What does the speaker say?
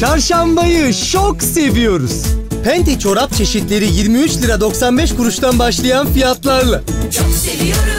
Çarşambayı şok seviyoruz. Penti çorap çeşitleri 23 lira 95 kuruştan başlayan fiyatlarla. Çok seviyoruz.